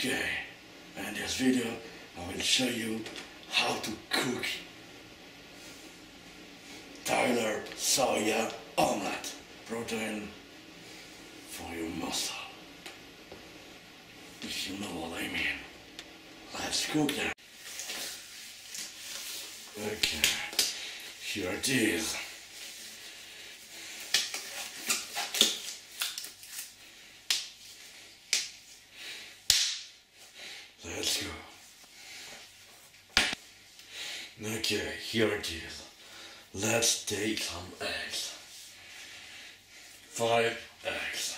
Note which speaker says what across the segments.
Speaker 1: Okay, in this video I will show you how to cook Tyler soya omelette. Protein for your muscle. If you know what I mean. Let's cook that. Okay, here it is. Let's go. Okay, here it is. Let's take some eggs. Five eggs.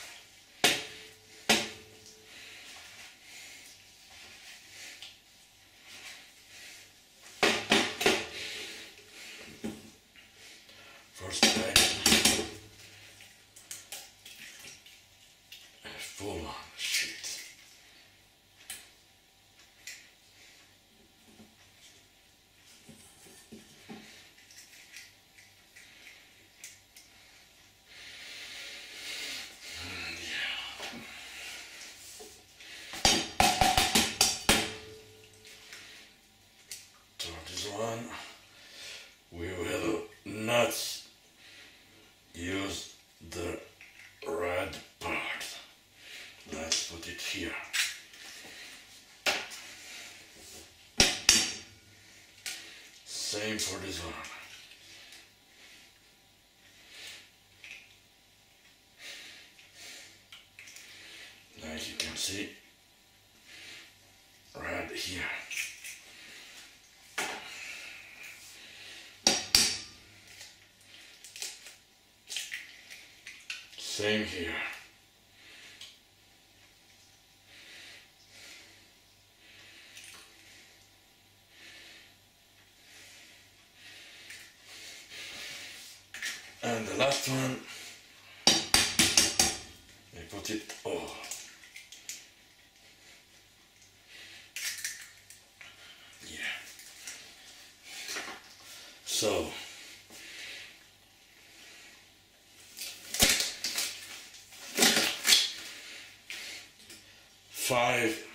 Speaker 1: First egg. Full on sheet. Not use the red part. Let's put it here. Same for this one. As you can see, right here. Same here. And the last one, I put it all. Yeah. So, five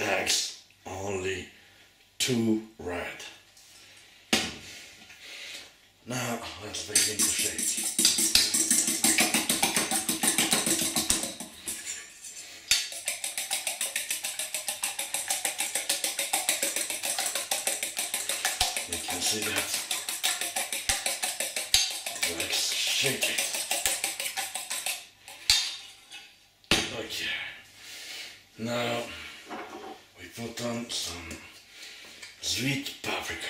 Speaker 1: eggs, only two red. Now let's begin to shake. You can see that. Let's shake it. Okay. Now we put on some sweet paprika.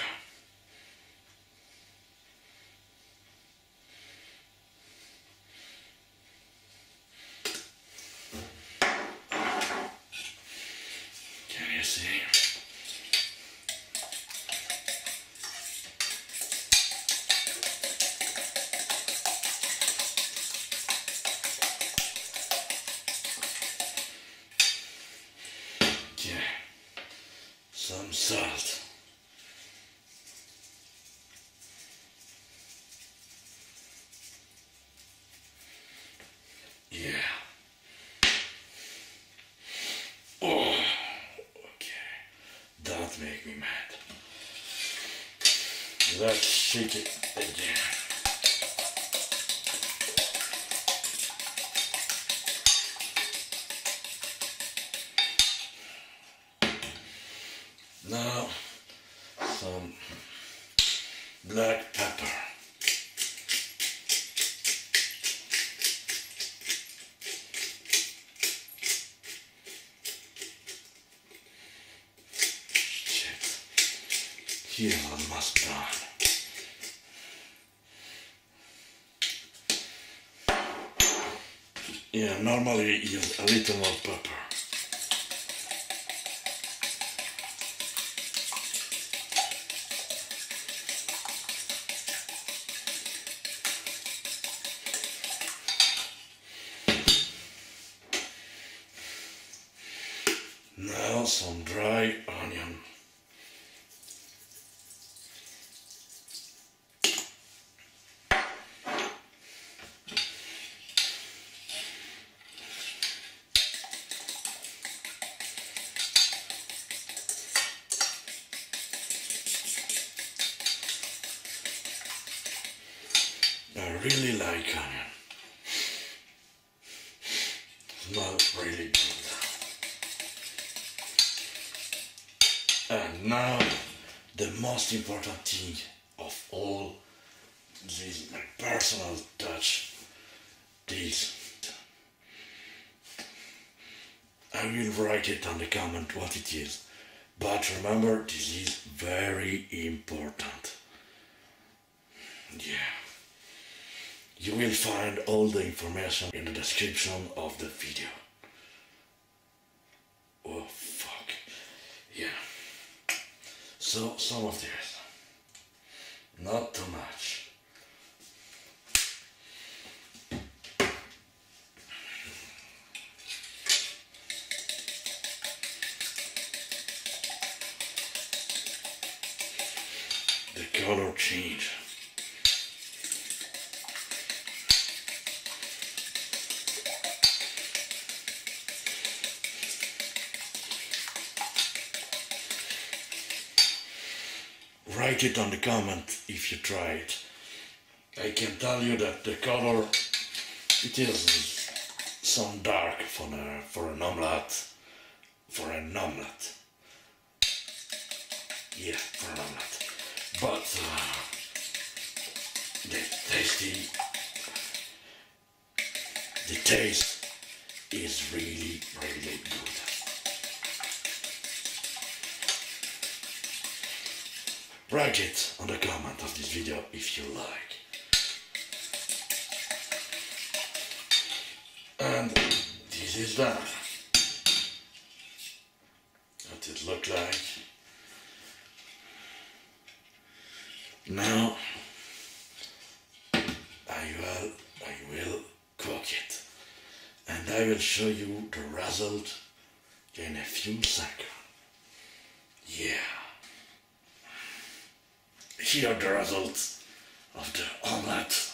Speaker 1: Salt. Yeah. Oh, okay. That make me mad. Let's shake it again. Now, some black pepper. Here almost done. Yeah, normally use a little more pepper. on some dry onion. I really like onion. Not smells really good. And now the most important thing of all this my personal touch this. I will write it on the comment what it is but remember this is very important. Yeah. You will find all the information in the description of the video oh fuck yeah so some of this not too much the color change. Write it on the comment if you try it. I can tell you that the color it is some dark for a, for an omelette for an omelette. Yeah, for an omelette. But uh, the tasty, the taste is really, really good. Write it on the comment of this video if you like. And this is that. What it look like. Now I will I will cook it and I will show you the result in a few seconds. Yeah. Here are the results of the omelette.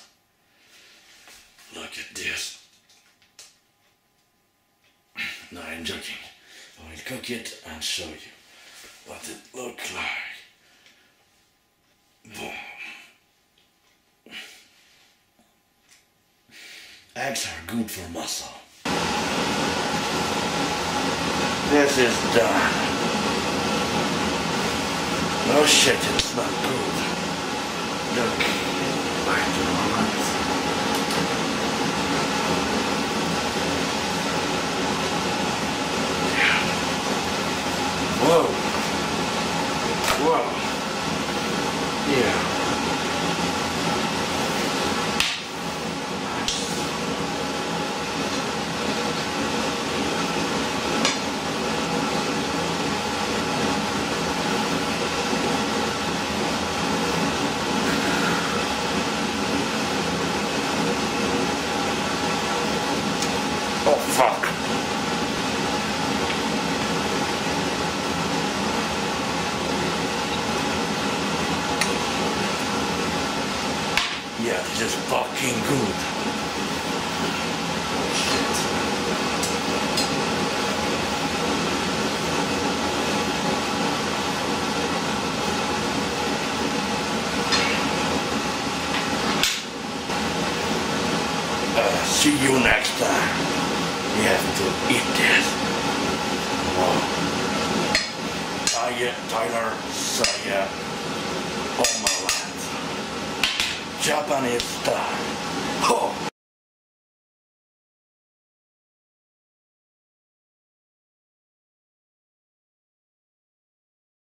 Speaker 1: Look at this. No, I'm joking. I will cook it and show you what it looks like. Eggs are good for muscle. This is done. It's not good. Look, see you next time. You have to eat this. Wow. Tyler, Tyler Saya oh, Omelette. Japanese style. Oh.